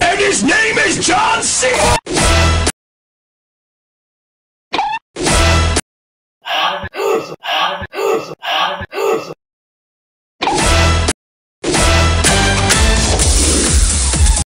And his name is John Cena.